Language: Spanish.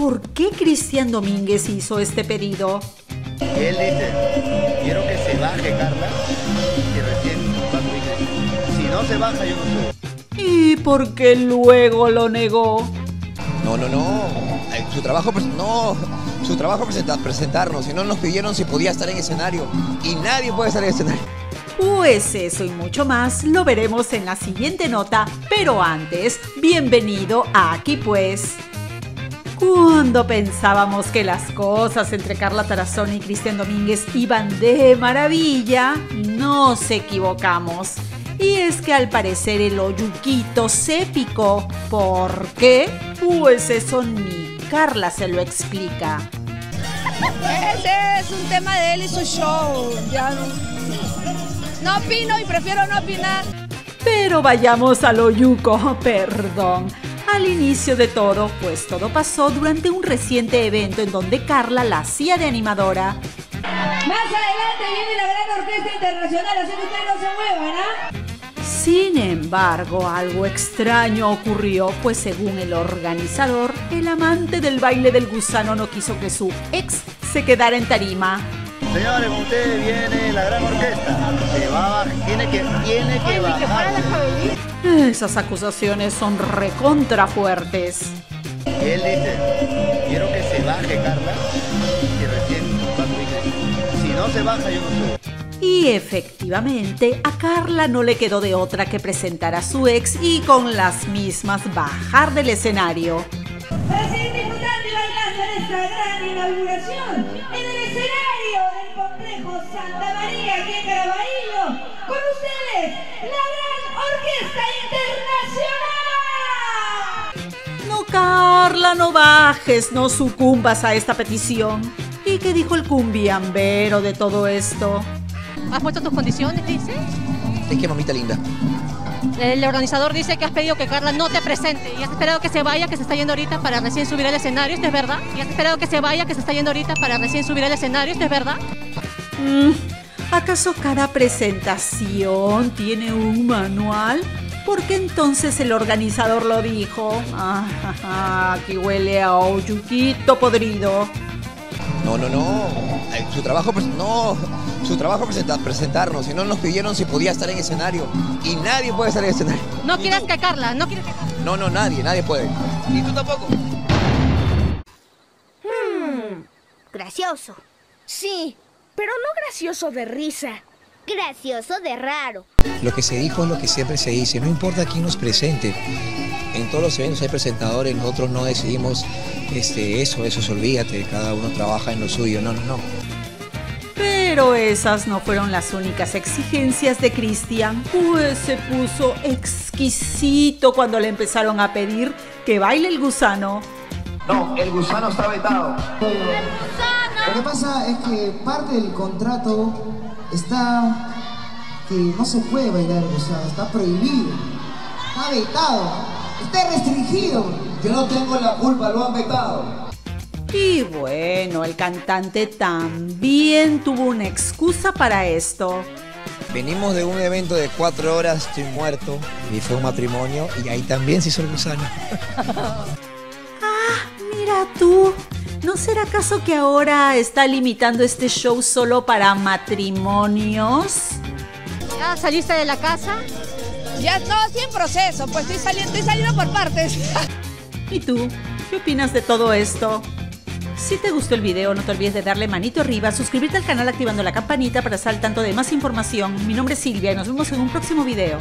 por qué Cristian Domínguez hizo este pedido. Él dice, quiero que se baje Carla y recién va. Si no se baja, yo no subo. ¿Y por qué luego lo negó? No, no, no. Su trabajo, no. Su trabajo presenta- presentarnos. Si no nos pidieron si podía estar en escenario. Y nadie puede estar en escenario. Pues eso y mucho más lo veremos en la siguiente nota, pero antes, bienvenido a Aquí Pues. Cuando pensábamos que las cosas entre Carla Tarazona y Cristian Domínguez iban de maravilla, nos equivocamos. Y es que al parecer el oyuquito se picó. ¿Por qué? Pues eso ni Carla se lo explica. Ese es un tema de él y su show. Ya no, no opino y prefiero no opinar. Pero vayamos al oyuco, perdón. Al inicio de todo, pues todo pasó durante un reciente evento en donde Carla la hacía de animadora. Más adelante viene la gran orquesta internacional, así que ustedes no se muevan, ¿ah? Sin embargo, algo extraño ocurrió, pues según el organizador, el amante del baile del gusano no quiso que su ex se quedara en tarima. Señores, con ustedes viene la gran orquesta. Se va, a bajar, tiene que, tiene que bajar. Esas acusaciones son recontra fuertes. Él dice, quiero que se baje Carla y recién va. Si no se baja, yo no subo. Y efectivamente, a Carla no le quedó de otra que presentar a su ex y con las mismas bajar del escenario. Para seguir disfrutando y bailando gran inauguración en el escenario del complejo Santa No, Carla, no bajes, no sucumbas a esta petición. ¿Y qué dijo el cumbiambero de todo esto? ¿Has puesto tus condiciones, dice? Es que mamita linda. El organizador dice que has pedido que Carla no te presente y has esperado que se vaya, que se está yendo ahorita para recién subir al escenario, ¿esto es verdad? Y has esperado que se vaya, que se está yendo ahorita para recién subir al escenario, ¿esto es verdad? Mm, ¿Acaso cada presentación tiene un manual? ¿Por qué entonces el organizador lo dijo? Ah, aquí huele a oyuquito podrido. No, no, no. Su trabajo, pres- no. Su trabajo presenta- presentarnos. Si no nos pidieron si podía estar en escenario. Y nadie puede estar en escenario. No Ni quieres tú. que Carla, no quieres que No, no, nadie, nadie puede. Y tú tampoco. Gracioso. Sí, pero no gracioso de risa. Gracioso de raro. Lo que se dijo es lo que siempre se dice, no importa quién nos presente. En todos los eventos hay presentadores, nosotros no decidimos este, eso, eso es olvídate, cada uno trabaja en lo suyo, no, no, no. Pero esas no fueron las únicas exigencias de Cristian, pues se puso exquisito cuando le empezaron a pedir que baile el gusano. No, el gusano está vetado. Lo que pasa es que parte del contrato está que no se puede bailar gusano, está prohibido, está vetado, está restringido. Yo no tengo la culpa, lo han vetado. Y bueno, el cantante también tuvo una excusa para esto. Venimos de un evento de cuatro horas, estoy muerto, y fue un matrimonio, y ahí también se hizo el gusano. Mira tú, ¿no será acaso que ahora está limitando este show solo para matrimonios? ¿Ya saliste de la casa? Ya no, estoy en proceso, pues estoy saliendo, estoy saliendo por partes. ¿Y tú? ¿Qué opinas de todo esto? Si te gustó el video, no te olvides de darle manito arriba, suscribirte al canal activando la campanita para estar al tanto de más información. Mi nombre es Silvia y nos vemos en un próximo video.